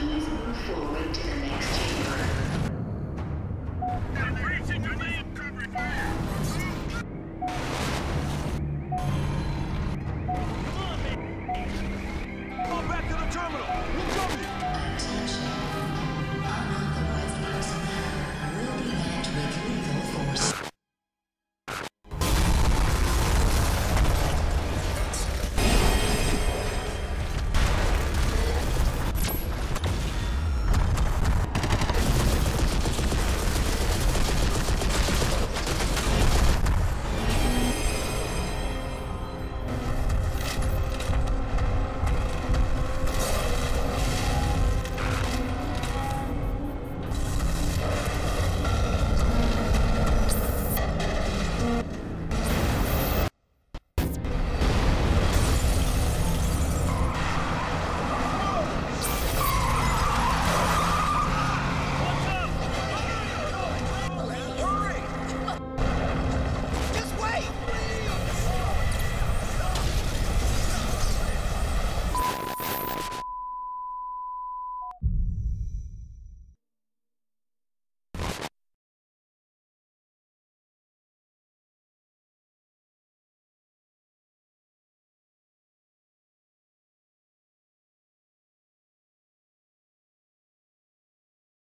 Please move forward to the next change.